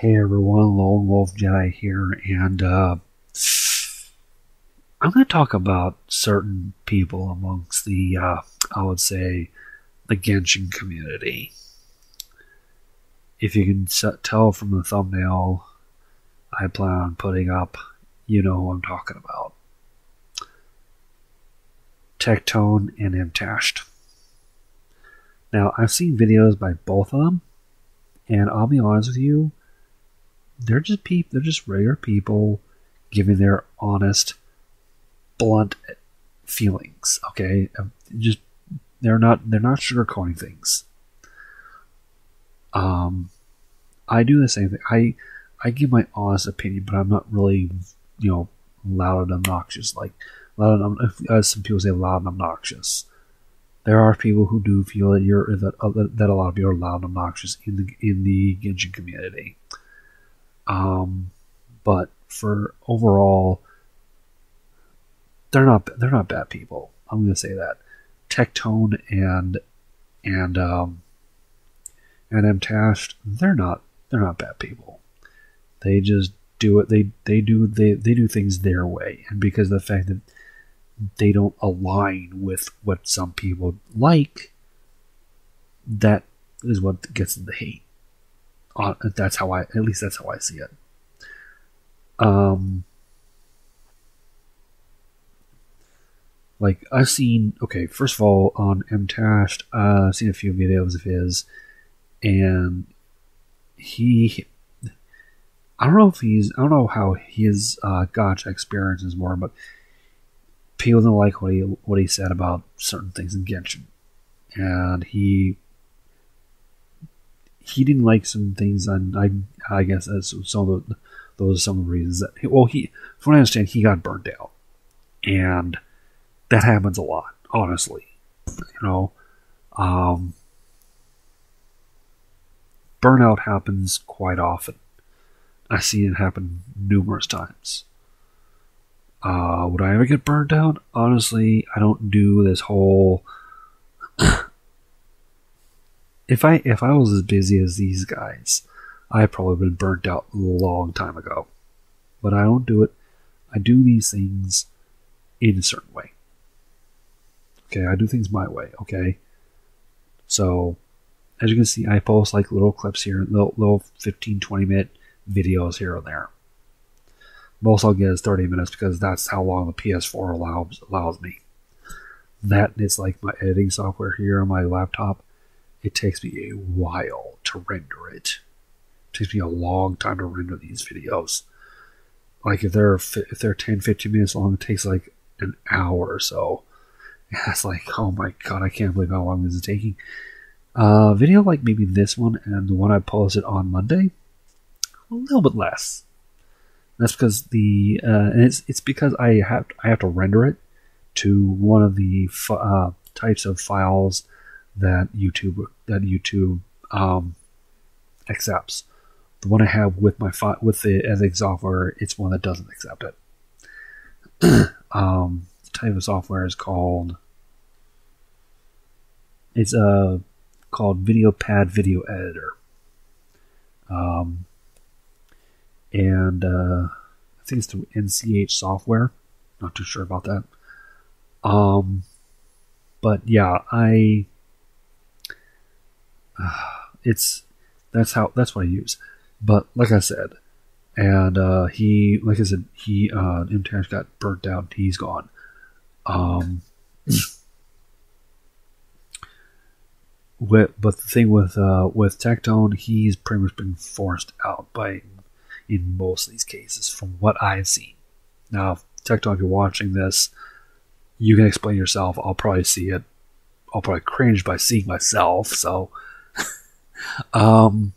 Hey everyone, Lone Wolf Jedi here, and uh, I'm going to talk about certain people amongst the, uh, I would say, the Genshin community. If you can tell from the thumbnail I plan on putting up, you know who I'm talking about. Tectone and Mtashed. Now, I've seen videos by both of them, and I'll be honest with you, they're just people, they're just regular people giving their honest, blunt feelings. Okay, um, just they're not they're not sugarcoating things. Um, I do the same thing. I I give my honest opinion, but I'm not really you know loud and obnoxious like loud and as some people say loud and obnoxious. There are people who do feel that you're that uh, that a lot of you are loud and obnoxious in the in the Genshin community. Um, but for overall, they're not they're not bad people. I'm to say that. Tectone and and um, and Mtashed, they're not they're not bad people. They just do it. They they do they they do things their way, and because of the fact that they don't align with what some people like, that is what gets the hate. Uh, that's how I, at least that's how I see it. Um, like I've seen, okay, first of all, on Mtashed, uh, I've seen a few videos of his, and he, I don't know if he's, I don't know how his uh, gacha experiences more, but people didn't like what he what he said about certain things in Genshin, and he he didn't like some things, and I I guess some of the, those are some of the reasons that well he from what I understand he got burned out, and that happens a lot, honestly, you know, um, burnout happens quite often. I see it happen numerous times. Uh, would I ever get burned out? Honestly, I don't do this whole if I if I was as busy as these guys, I probably been burnt out a long time ago. But I don't do it. I do these things in a certain way. Okay, I do things my way, okay? So, as you can see, I post like little clips here, little, little 15, 20 minute videos here and there. Most I'll get is 30 minutes because that's how long the PS4 allows, allows me. That is like my editing software here on my laptop it takes me a while to render it. It takes me a long time to render these videos. Like if they're if they're 10, 15 minutes long, it takes like an hour or so. Yeah, it's like, oh my god, I can't believe how long this is taking. Uh, video like maybe this one and the one I posted on Monday, a little bit less. That's because the uh, and it's it's because I have I have to render it to one of the uh, types of files that YouTube that YouTube um, accepts. The one I have with my fi- with the editing software, it's one that doesn't accept it. um, the type of software is called it's uh, called VideoPad Video Editor. Um, and uh, I think it's through NCH Software. Not too sure about that. Um, but yeah, I it's that's how that's what I use. But like I said, and uh, he, like I said, he uh, Mtash got burnt out. He's gone. Um, with, but the thing with uh, with Tectone, he's pretty much been forced out by in most of these cases, from what I've seen. Now, Tectone, if you're watching this, you can explain yourself. I'll probably see it. I'll probably cringe by seeing myself. So um,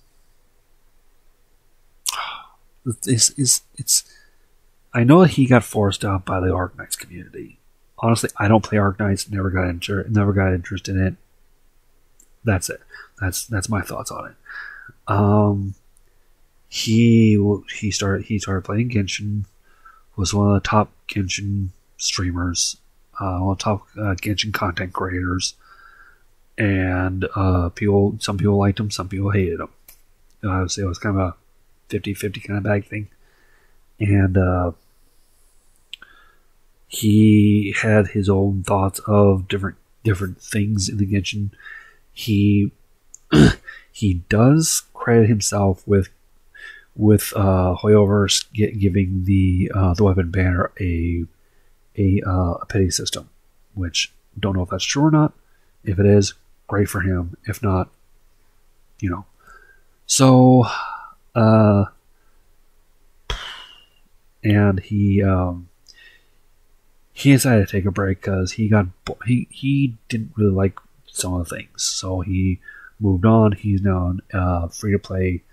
it's, it's, it's, I know he got forced out by the Arknights community. Honestly, I don't play Arknights. Never got inter- never got interested in it. That's it. That's that's my thoughts on it. Um, he he started he started playing Genshin. Was one of the top Genshin streamers. Uh, one of the top uh, Genshin content creators and uh, people, some people liked him, some people hated him. Would say it was kind of a 50-50 kind of bag thing, and uh, he had his own thoughts of different different things in the Genshin. He he does credit himself with with uh, Hoyoverse giving the uh, the weapon banner a a, uh, a pity system, which don't know if that's true or not. If it is, great for him. If not, you know. So, uh, and he um, he decided to take a break because he got he he didn't really like some of the things, so he moved on. He's now a uh, free to play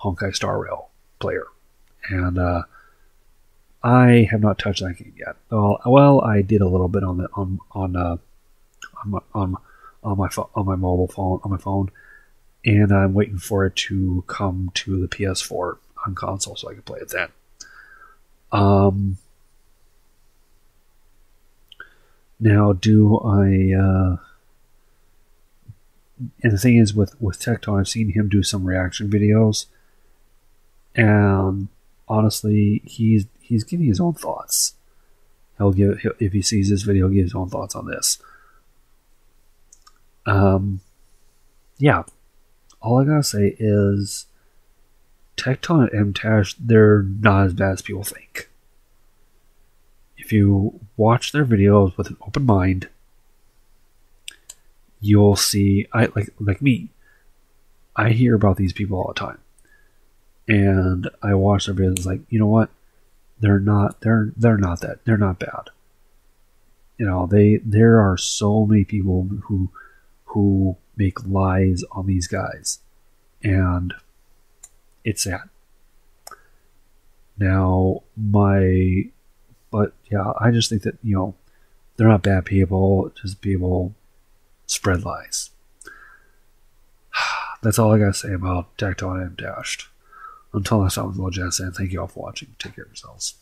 Honkai Star Rail player, and uh, I have not touched that game yet. Well, well, I did a little bit on the on on uh, on on, on my on my mobile phone on my phone, and I'm waiting for it to come to the PS4 on console so I can play it then. Um. Now, do I? Uh, and the thing is, with with Tectone, I've seen him do some reaction videos, and honestly, he's he's giving his own thoughts. He'll give he'll, if he sees this video, he'll give his own thoughts on this. Um, yeah. All I gotta say is, Tectone and MTash, they're not as bad as people think if you watch their videos with an open mind, you'll see I like like me. I hear about these people all the time. And I watch their videos like, you know what? They're not they're they're not that they're not bad. You know, they there are so many people who who make lies on these guys. And it's sad. Now, my but yeah, I just think that, you know, they're not bad people, just people spread lies. That's all I gotta say about Tectone and Dashed. Until next time, I'm Will Jensen. Thank you all for watching. Take care of yourselves.